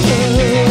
love